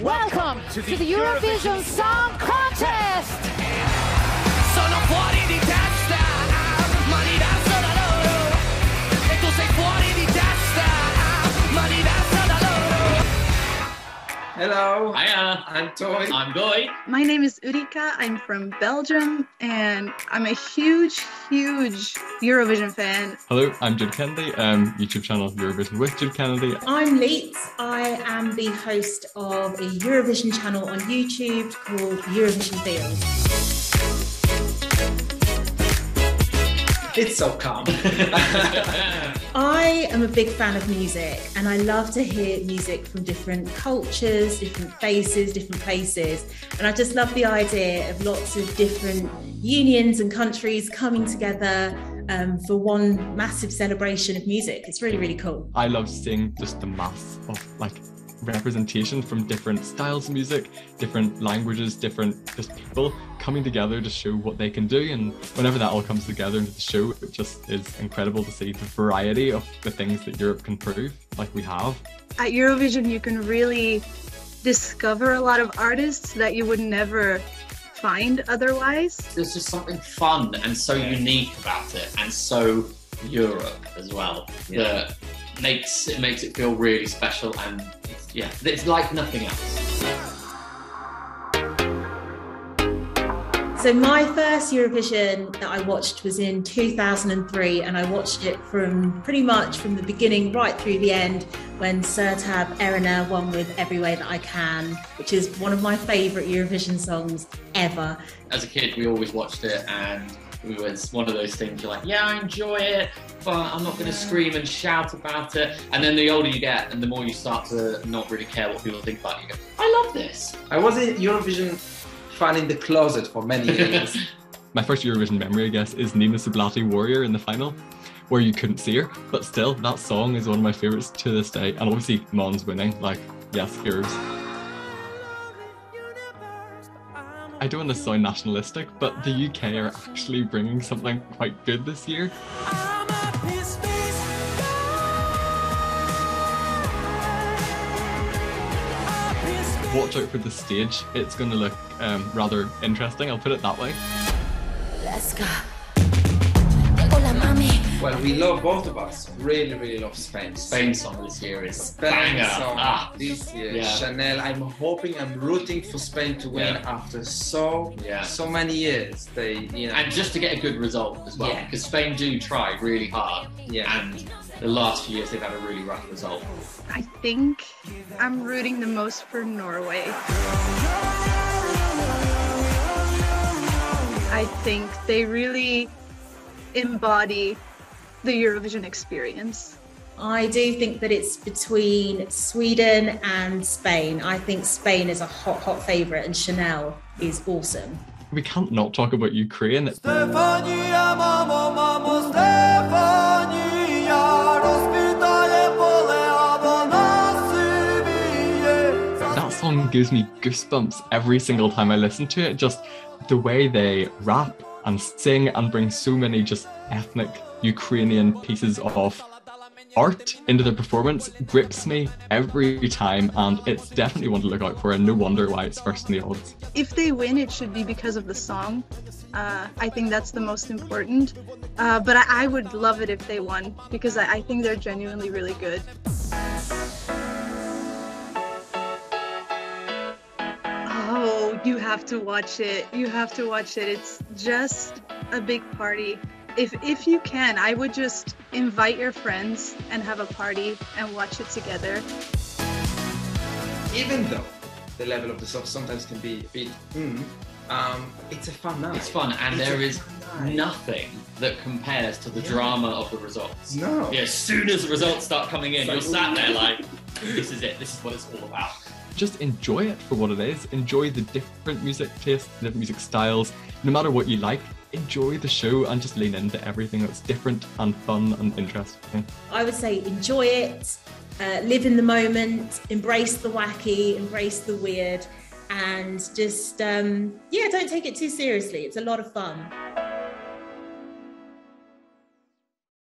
Welcome to the, Eurovision Song Contest! Sono fuori di testa, Hello, Hiya, I'm Toy. I'm Goy. My name is Urika. I'm from Belgium and I'm a huge, huge Eurovision fan. Hello, I'm Jude Kennedy, um, YouTube channel Eurovision with Jude Kennedy. I'm Leet. I am the host of a Eurovision channel on YouTube called Eurovision Feels. It's so calm. I am a big fan of music and I love to hear music from different cultures, different faces, different places. And I just love the idea of lots of different unions and countries coming together um, for one massive celebration of music. It's really, really cool. I love seeing just the mass of like representation from different styles of music, different languages, different just people coming together to show what they can do. And whenever that all comes together into the show, it just is incredible to see the variety of the things that Europe can prove, like we have. At Eurovision, you can really discover a lot of artists that you would never find otherwise. There's just something fun and so unique about it, and so Europe as well. Yeah. That makes it makes it feel really special, and it's, yeah, it's like nothing else. So my first Eurovision that I watched was in 2003 and I watched it from pretty much from the beginning right through the end when Sertab Erener won with Every Way That I Can, which is one of my favourite Eurovision songs ever. As a kid, we always watched it, and it was one of those things. You're like, yeah, I enjoy it, but I'm not going to scream and shout about it. And then the older you get, and the more you start to not really care what people think about you, you go, I love this. I was a Eurovision fan in the closet for many years. My first Eurovision memory, I guess, is Nina Sublatti Warrior in the final, where you couldn't see her. But still, that song is one of my favourites to this day. And obviously, Måns winning, like, yes, heroes. I don't want to sound nationalistic, but the UK are actually bringing something quite good this year. Watch out for the stage, it's going to look um, rather interesting, I'll put it that way. Let's go. Llegó la mami. well, we love both of us. Really, really love Spain. Spain song this year is Spain banger. song Ah, this year. Yeah. Chanel. I'm hoping, I'm rooting for Spain to win Yeah. after so Yeah. so many years. They, you know, and just to get a good result as well, Yeah. because Spain do try really hard, yeah. and the last few years they've had a really rough result. I think I'm rooting the most for Norway. I think they really embody the Eurovision experience. I do think that it's between Sweden and Spain. I think Spain is a hot, hot favourite and Chanel is awesome. We can't not talk about Ukraine. Stefania, mamo, mamo, Stefania, rozkwitaje pole, albo na Syrię. That song gives me goosebumps every single time I listen to it. Just the way they rap and sing and bring so many just ethnic Ukrainian pieces of art into their performance grips me every time, and it's definitely one to look out for. And no wonder why it's first in the odds. If they win, it should be because of the song. Uh, I think that's the most important. Uh, but I, I would love it if they won because I, I think they're genuinely really good. Oh, you have to watch it. You have to watch it. It's just a big party. If if you can, I would just invite your friends and have a party and watch it together. Even though the level of the song sometimes can be a bit, mm, um, it's a fun night. It's fun, and It's there a is fun night. nothing that compares to the Yeah. drama of the results. No. Yeah, as soon as the results start coming in, It's you're sat there like, this is it. This is what it's all about. Just enjoy it for what it is. Enjoy the different music tastes, the different music styles. No matter what you like, enjoy the show and just lean into everything that's different and fun and interesting. I would say enjoy it, uh, live in the moment, embrace the wacky, embrace the weird, and just, um, yeah, don't take it too seriously. It's a lot of fun.